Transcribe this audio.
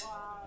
Wow.